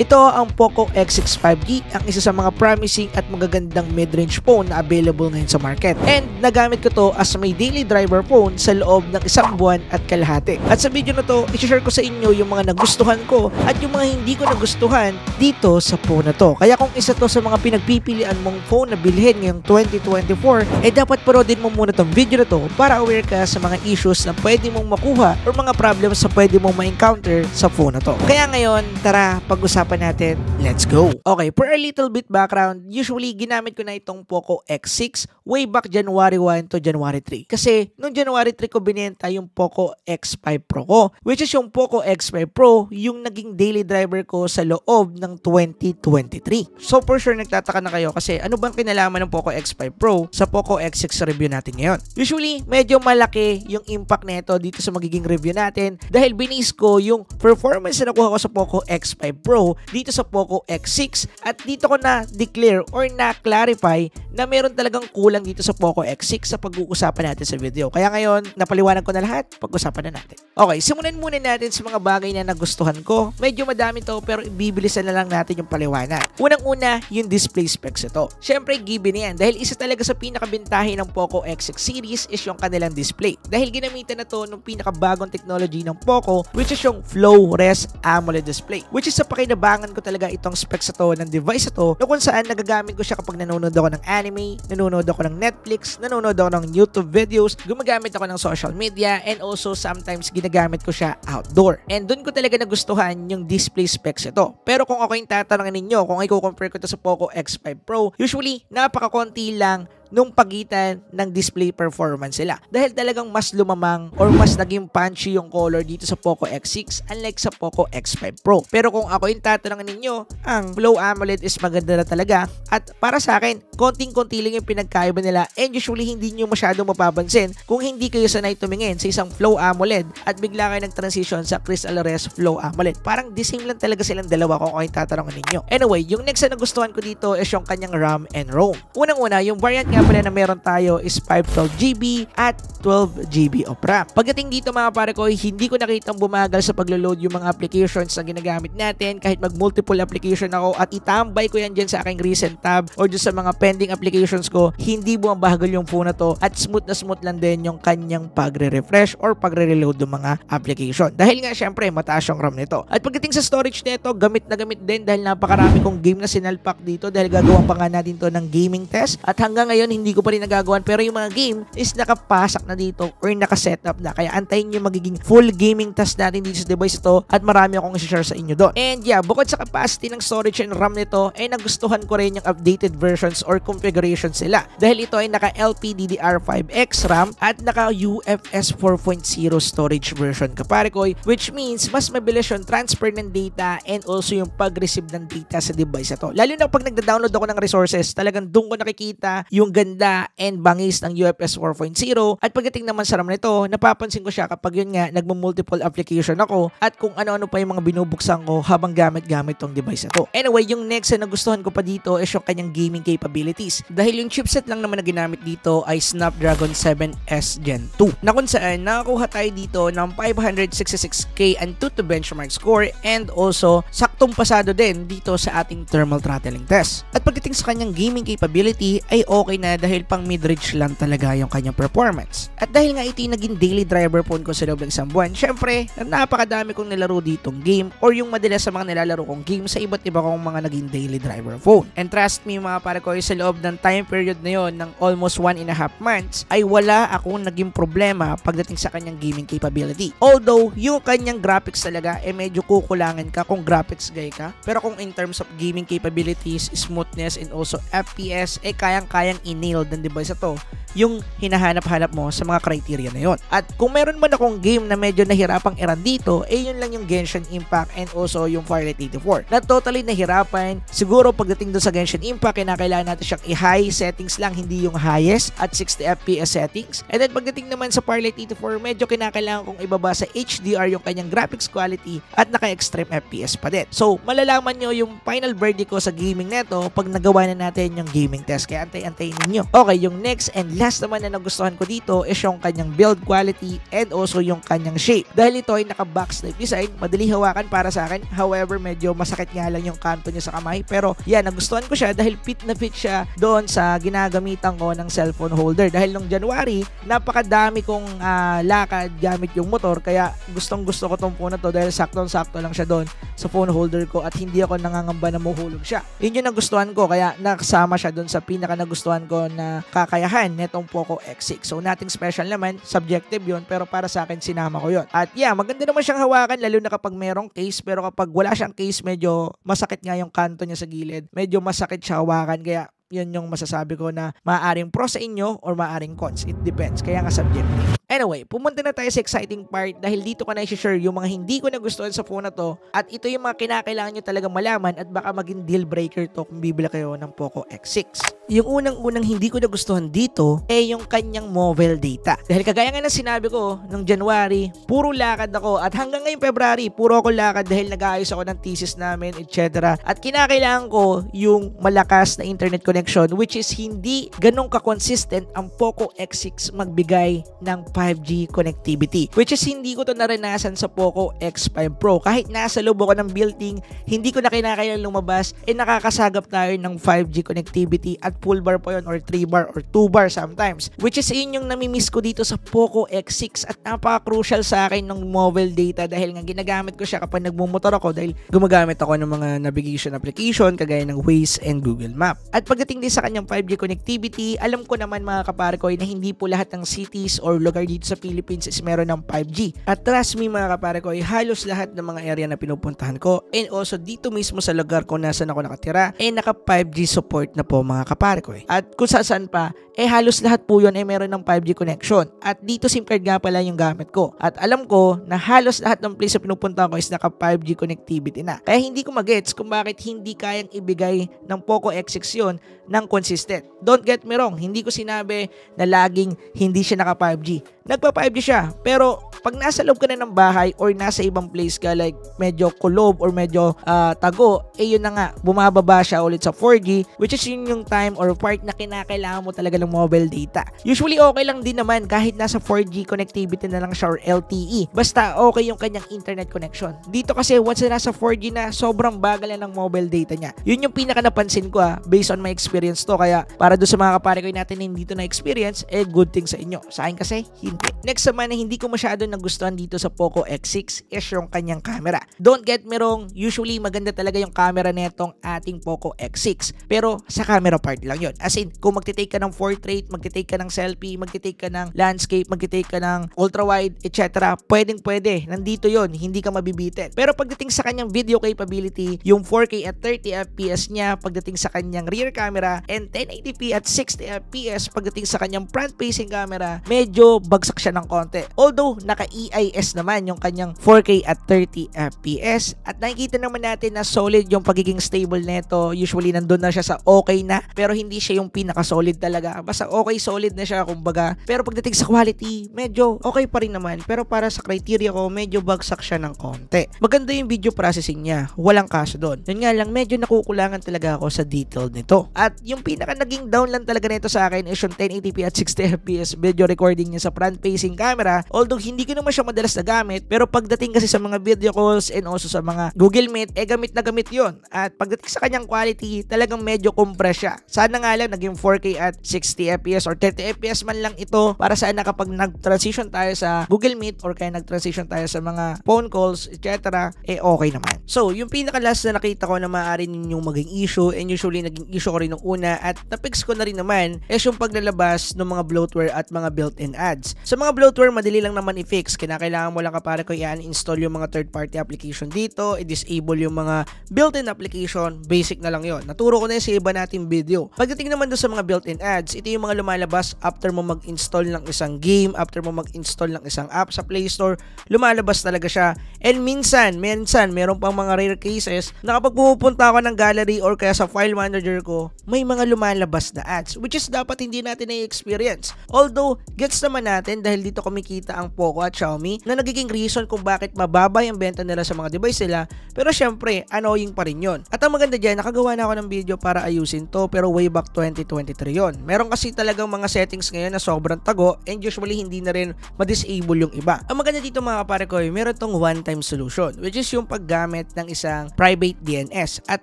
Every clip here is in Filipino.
Ito ang Poco X6 5G, ang isa sa mga promising at magagandang mid-range phone na available ngayon sa market. And nagamit ko to as my daily driver phone sa loob ng isang buwan at kalahati. At sa video na to, i-share ko sa inyo yung mga nagustuhan ko at yung mga hindi ko nagustuhan dito sa phone na to. Kaya kung isa to sa mga pinagpipilian mong phone na bilhin ngayong 2024, eh dapat parodin mo muna tong video na to para aware ka sa mga issues na pwede mong makuha or mga problems na pwede mong ma-encounter sa phone na to. Kaya ngayon, tara, pag-usapan natin. Let's go! Okay, for a little bit background, usually ginamit ko na itong Poco X6 way back January 1 to January 3. Kasi noong January 3 ko binenta yung Poco X5 Pro ko, which is yung Poco X5 Pro, yung naging daily driver ko sa loob ng 2023. So for sure nagtataka na kayo kasi ano bang kinalaman ng Poco X5 Pro sa Poco X6 review natin ngayon. Usually, medyo malaki yung impact nito dito sa magiging review natin dahil binis ko yung performance na nakuha ko sa Poco X5 Pro dito sa Poco X6 at dito ko na declare or na clarify na meron talagang kulang dito sa Poco X6 sa pag-uusapan natin sa video. Kaya ngayon, napaliwanag ko na lahat, pag-usapan na natin. Okay, simulan muna natin sa mga bagay na nagustuhan ko. Medyo madami to pero ibibilisan na lang natin yung paliwanag. Unang-una, yung display specs ito. Syempre, given yan dahil isa talaga sa pinakabintahin ng Poco X6 series is yung kanilang display. Dahil ginamitan na to ng pinakabagong technology ng Poco which is yung Flow Res AMOLED display. Which is sa pakinabangan ko talaga itong specs ito ng device ito na kung saan nagagamit ko siya kapag nanonood ako ng anime, nanonood ako ng Netflix, nanonood ako ng YouTube videos, gumagamit ako ng social media, and also sometimes ginagamit ko siya outdoor. And dun ko talaga nagustuhan yung display specs ito. Pero kung ako yung tatanungin ninyo, kung i-compare ko to sa Poco X5 Pro, usually napaka-konti lang nung pagitan ng display performance sila. Dahil talagang mas lumamang or mas naging punchy yung color dito sa Poco X6 unlike sa Poco X5 Pro. Pero kung ako yung tatanungin ninyo, ang Flow AMOLED is maganda na talaga at para sa akin, konting-konti lang yung pinagkaiba nila and usually hindi nyo masyadong mapapansin kung hindi kayo sanay tumingin sa isang Flow AMOLED at bigla kayo nag-transition sa Crystal Res Flow AMOLED. Parang the same lang talaga silang dalawa kung ako yung tatanungin ninyo. Anyway, yung next na nagustuhan ko dito is yung kanyang RAM and ROM. Unang-una, yung variant nga pala na meron tayo is 512GB at 12GB of RAM. Pagdating dito mga pare ko, hindi ko nakitang bumagal sa paglo-load yung mga applications na ginagamit natin kahit mag-multiple application ako at itambay ko yan dyan sa aking recent tab or dyan sa mga pending applications ko, hindi bumabagal yung phone na to at smooth na smooth lang din yung kanyang pagre-refresh or pagre-reload ng mga application. Dahil nga syempre, mataas yung RAM nito. At pagdating sa storage nito, gamit na gamit din dahil napakarami kong game na sinalpak dito dahil gagawin pa nga natin to ng gaming test at hanggang ngayon hindi ko pa rin nagagawan pero yung mga game is nakapasak na dito or nakasetup na kaya antayin yung magiging full gaming test natin dito sa device ito at marami akong i-share sa inyo doon. And yeah, bukod sa capacity ng storage and RAM nito ay nagustuhan ko rin yung updated versions or configuration sila dahil ito ay naka LPDDR5X RAM at naka UFS 4.0 storage version kapare ko which means mas mabilis yung transfer ng data and also yung pag-receive ng data sa device ito. Lalo na pag nagda-download ako ng resources, talagang doon ko nakikita yung ganda and bangis ng UFS 4.0 at pagdating naman sa RAM nito, napapansin ko siya kapag yun nga nagmo-multiple application ako at kung ano-ano pa yung mga binubuksan ko habang gamit-gamit tong device na to. Anyway, yung next na nagustuhan ko pa dito is yung kanyang gaming capabilities dahil yung chipset lang naman na ginamit dito ay Snapdragon 7S Gen 2 na kung saan nakakuha tayo dito ng 566K and 2 to benchmark score and also saktong pasado din dito sa ating thermal throttling test. At pagdating sa kanyang gaming capability ay okay na dahil pang mid-range lang talaga yung kanyang performance. At dahil nga ito yung naging daily driver phone ko sa loob ng isang buwan, syempre, napakadami kong nilaro ditong game or yung madalas sa mga nilalaro kong game sa iba't iba kong mga naging daily driver phone. And trust me mga pare ko, sa loob ng time period na yon ng almost one and a half months, ay wala akong naging problema pagdating sa kanyang gaming capability. Although, yung kanyang graphics talaga, eh medyo kukulangan ka kung graphics guy ka. Pero kung in terms of gaming capabilities, smoothness, and also FPS, eh kayang-kayang in-nail ng device ito yung hinahanap-hanap mo sa mga criteria na yon. At kung meron man akong game na medyo nahirapang iran dito, eh yun lang yung Genshin Impact and also yung Firelight 84. Na totally nahirapan. Siguro pagdating doon sa Genshin Impact, kinakailangan natin siyang i-high settings lang, hindi yung highest at 60 FPS settings. And then pagdating naman sa Firelight 84, medyo kinakailangan kong ibaba sa HDR yung kanyang graphics quality at naka-extreme FPS pa din. So, malalaman nyo yung final verdict ko sa gaming neto pag nagawa na natin yung gaming test. Kaya antay-antayin ninyo. Okay, yung next and last naman na nagustuhan ko dito is yung kanyang build quality and also yung kanyang shape. Dahil ito ay naka-box type design, madali hawakan para sa akin. However, medyo masakit nga lang yung kanto niya sa kamay. Pero yan, nagustuhan ko siya dahil fit na fit siya doon sa ginagamitan ko ng cellphone holder. Dahil nung January, napakadami kong uh, lakad gamit yung motor. Kaya gustong gusto ko tong phone na to dahil saktong-sakto lang siya doon sa phone holder ko at hindi ako nangangamba na mahulog siya. Yun yung nagustuhan ko kaya nakasama siya doon sa pinaka nagustuhan ko na kakayahan netong Poco X6. So nothing special naman, subjective yun pero para sa akin sinama ko yun. At yeah, maganda naman siyang hawakan lalo na kapag merong case pero kapag wala siyang case medyo masakit nga yung kanto niya sa gilid. Medyo masakit siya hawakan kaya yun yung masasabi ko na maaaring pro sa inyo or maaaring cons. It depends. Kaya nga subjective. Anyway, pumunta na tayo sa exciting part dahil dito ko na i-share yung mga hindi ko nagustuhan sa phone na to at ito yung mga kinakailangan nyo talaga malaman at baka maging deal breaker to kung bibila kayo ng Poco X6. Yung unang-unang hindi ko nagustuhan dito ay yung kanyang mobile data. Dahil kagaya nga ng sinabi ko nung January, puro lakad ako at hanggang ngayong February, puro ako lakad dahil nag-aayos ako ng thesis namin, etc. At kinakailangan ko yung malakas na internet connection which is hindi ganun ka-consistent ang Poco X6 magbigay ng 5G connectivity. Which is hindi ko to naranasan sa Poco X5 Pro. Kahit nasa loob ako ng building, hindi ko na kinakailangan lumabas, eh nakakasagap tayo ng 5G connectivity at full bar po yun or 3 bar or 2 bar sometimes. Which is yun yung namimiss ko dito sa Poco X6 at napaka-crucial sa akin ng mobile data dahil nga ginagamit ko siya kapag nagmumotor ako dahil gumagamit ako ng mga navigation application kagaya ng Waze and Google Map. At pagdating din sa kanyang 5G connectivity, alam ko naman mga kapare ko na hindi po lahat ng cities or lugar dito sa Philippines is meron ng 5G. At trust me mga kapare ko, ay halos lahat ng mga area na pinupuntahan ko and also dito mismo sa lugar ko nasan ako nakatira, eh naka 5G support na po mga kapare ko. Eh. At kung saan pa, eh halos lahat po yun ay meron ng 5G connection. At dito SIM card nga pala yung gamit ko. At alam ko na halos lahat ng place na pinupunta ko is naka 5G connectivity na. Kaya hindi ko magets kung bakit hindi kayang ibigay ng Poco X6 yun ng consistent. Don't get me wrong, hindi ko sinabi na laging hindi siya naka 5G nagpa 5G siya. Pero pag nasa loob ka na ng bahay or nasa ibang place ka like medyo kulob or medyo uh, tago, eh yun na nga, bumababa siya ulit sa 4G which is yun yung time or part na kinakailangan mo talaga ng mobile data. Usually okay lang din naman kahit nasa 4G connectivity na lang siya or LTE. Basta okay yung kanyang internet connection. Dito kasi once na nasa 4G na, sobrang bagal na ng mobile data niya. Yun yung pinaka napansin ko ah, based on my experience to. Kaya para doon sa mga kapare ko natin na hindi to na experience, eh good thing sa inyo. Sa akin kasi, hindi. Next naman na hindi ko masyado nagustuhan dito sa Poco X6 is yung kanyang camera. Don't get me wrong, usually maganda talaga yung camera netong ating Poco X6. Pero sa camera part lang yon. As in, kung magtitake ka ng portrait, magtitake ka ng selfie, magtitake ka ng landscape, magtitake ka ng ultra wide, etc. Pwedeng pwede. Nandito yon, hindi ka mabibitin. Pero pagdating sa kanyang video capability, yung 4K at 30 FPS niya, pagdating sa kanyang rear camera, and 1080p at 60 FPS pagdating sa kanyang front facing camera, medyo bagsak siya ng konti. Although, naka-EIS naman yung kanyang 4K at 30 FPS. At nakikita naman natin na solid yung pagiging stable nito. Usually, nandun na siya sa okay na. Pero hindi siya yung pinaka-solid talaga. Basta okay, solid na siya, kumbaga. Pero pagdating sa quality, medyo okay pa rin naman. Pero para sa criteria ko, medyo bagsak siya ng konti. Maganda yung video processing niya. Walang kaso doon. Yun nga lang, medyo nakukulangan talaga ako sa detail nito. At yung pinaka naging down lang talaga nito sa akin is yung 1080p at 60 FPS video recording niya sa front-facing facing camera. Although hindi ko naman siya madalas na gamit, pero pagdating kasi sa mga video calls and also sa mga Google Meet, eh gamit na gamit yon At pagdating sa kanyang quality, talagang medyo compress siya. Sana nga lang naging 4K at 60 FPS or 30 FPS man lang ito para sana kapag nag-transition tayo sa Google Meet or kaya nag-transition tayo sa mga phone calls, etc., eh okay naman. So, yung pinaka-last na nakita ko na maaari ninyong maging issue and usually naging issue ko rin nung una at napix ko na rin naman is yung paglalabas ng mga bloatware at mga built-in ads. Sa mga bloatware, madali lang naman i-fix. Kinakailangan mo lang kapare ko i-uninstall yung mga third-party application dito, i-disable yung mga built-in application, basic na lang yon. Naturo ko na yun sa iba nating video. Pagdating naman doon sa mga built-in ads, ito yung mga lumalabas after mo mag-install ng isang game, after mo mag-install ng isang app sa Play Store, lumalabas talaga siya. And minsan, minsan, meron pang mga rare cases na kapag pumupunta ako ng gallery or kaya sa file manager ko, may mga lumalabas na ads, which is dapat hindi natin na-experience. Although, gets naman natin dahil dito kumikita ang Poco Xiaomi na nagiging reason kung bakit mababa yung benta nila sa mga device nila pero syempre annoying pa rin yun. At ang maganda dyan, nakagawa na ako ng video para ayusin to pero way back 2023 yon. Meron kasi talagang mga settings ngayon na sobrang tago and usually hindi na rin ma-disable yung iba. Ang maganda dito mga kapare ko, meron tong one-time solution which is yung paggamit ng isang private DNS at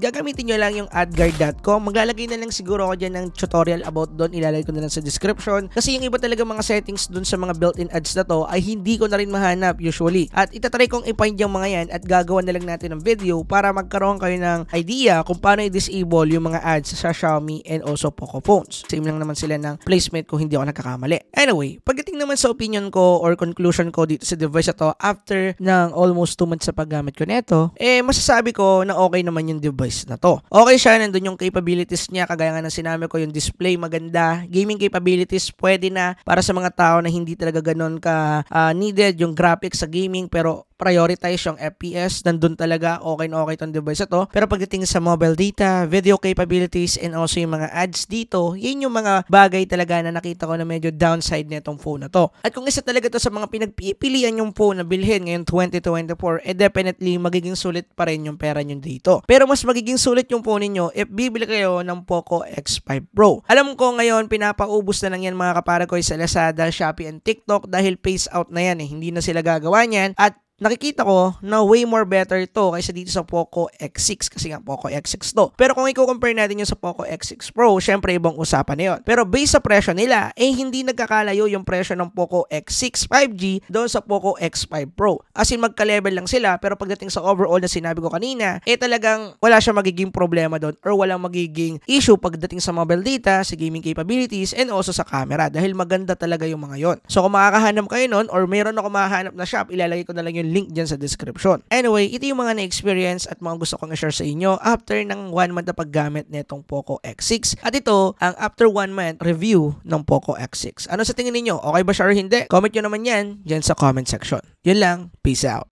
gagamitin nyo lang yung adguard.com. Maglalagay na lang siguro ako dyan ng tutorial about doon. Ilalagay ko na lang sa description kasi yung iba talaga mga settings doon sa mga built-in ads na to ay hindi ko na rin mahanap usually. At itatry kong i-find yung mga yan at gagawa na lang natin ng video para magkaroon kayo ng idea kung paano i-disable yung mga ads sa Xiaomi and also Poco phones. Same lang naman sila ng placement kung hindi ako nagkakamali. Anyway, pagdating naman sa opinion ko or conclusion ko dito sa device na to after ng almost 2 months sa paggamit ko nito, eh masasabi ko na okay naman yung device na to. Okay siya, nandun yung capabilities niya, kagaya nga ng sinabi ko, yung display maganda, gaming capabilities pwede na para sa mga tao na hindi talaga ganun ka uh, needed yung graphics sa gaming pero prioritize yung FPS, nandun talaga okay na okay tong device na to. Pero pagdating sa mobile data, video capabilities, and also yung mga ads dito, yun yung mga bagay talaga na nakita ko na medyo downside nitong phone na to. At kung isa talaga to sa mga pinagpipilian yung phone na bilhin ngayon 2024, eh definitely magiging sulit pa rin yung pera nyo dito. Pero mas magiging sulit yung phone niyo if bibili kayo ng Poco X5 Pro. Alam ko ngayon, pinapaubos na lang yan mga kapara ko sa Lazada, Shopee, and TikTok dahil phase out na yan eh. Hindi na sila gagawa niyan. At nakikita ko na way more better to kaysa dito sa Poco X6 kasi nga Poco X6 to. Pero kung i-compare natin yung sa Poco X6 Pro, syempre ibang usapan na yun. Pero based sa presyo nila, eh hindi nagkakalayo yung presyo ng Poco X6 5G doon sa Poco X5 Pro. As in magka-level lang sila pero pagdating sa overall na sinabi ko kanina, eh talagang wala siya magiging problema doon or walang magiging issue pagdating sa mobile data, sa gaming capabilities, and also sa camera dahil maganda talaga yung mga yon. So kung makakahanap kayo nun or meron ako mahanap na shop, ilalagay ko na lang yung link dyan sa description. Anyway, ito yung mga na-experience at mga gusto kong i-share sa inyo after ng 1 month na paggamit nitong Poco X6. At ito, ang after 1 month review ng Poco X6. Ano sa tingin ninyo? Okay ba siya or hindi? Comment nyo naman yan dyan sa comment section. Yun lang. Peace out.